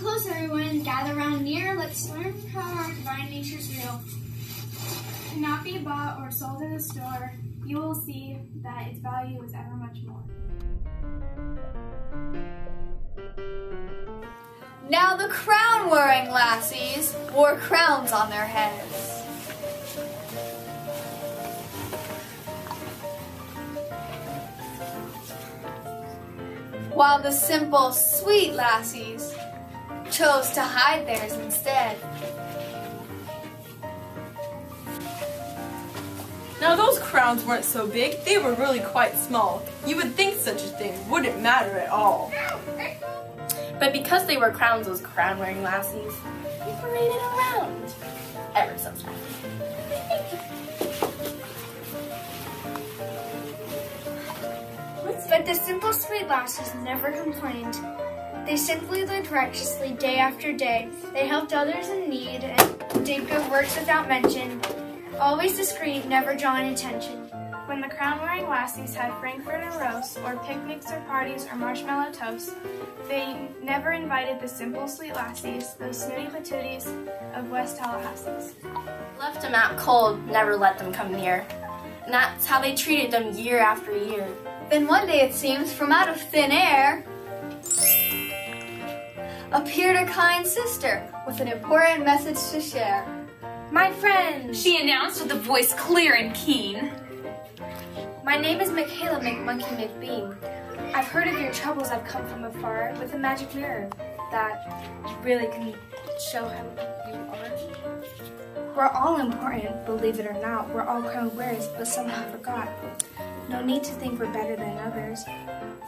close, everyone. Gather around near. Let's learn how our divine nature is real. Cannot be bought or sold in a store. You will see that its value is ever much more. Now the crown-wearing lassies wore crowns on their heads. While the simple, sweet lassies chose to hide theirs instead. Now those crowns weren't so big, they were really quite small. You would think such a thing wouldn't matter at all. But because they were crowns, those crown-wearing lassies, they paraded around ever so slightly. But the simple sweet lasses never complained. They simply lived righteously day after day. They helped others in need and did good works without mention. Always discreet, never drawing attention. When the crown-wearing lassies had Frankfurt frankfurter roasts, or picnics or parties or marshmallow toasts, they never invited the simple sweet lassies, those snooty patooties of West Tallahassee's. Left them out cold, never let them come near. And that's how they treated them year after year. Then one day it seems, from out of thin air, appeared a kind sister with an important message to share. My friends! She announced with a voice clear and keen. My name is Michaela McMonkey McBean. I've heard of your troubles. I've come from afar with a magic mirror that really can show how you are. We're all important, believe it or not. We're all crown wearers, but somehow forgot. No need to think we're better than others.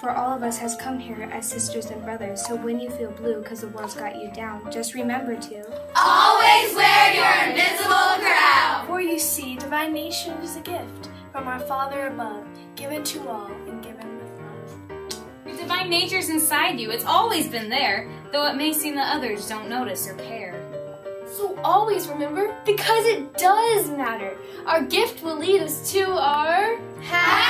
For all of us has come here as sisters and brothers. So when you feel blue because the world's got you down, just remember to Always wear your invisible crown! For you see, divine nature is a gift from our Father above, given to all and given with love. Your divine nature's inside you. It's always been there, though it may seem that others don't notice or care. So always remember, because it does matter. Our gift will lead us to our Happy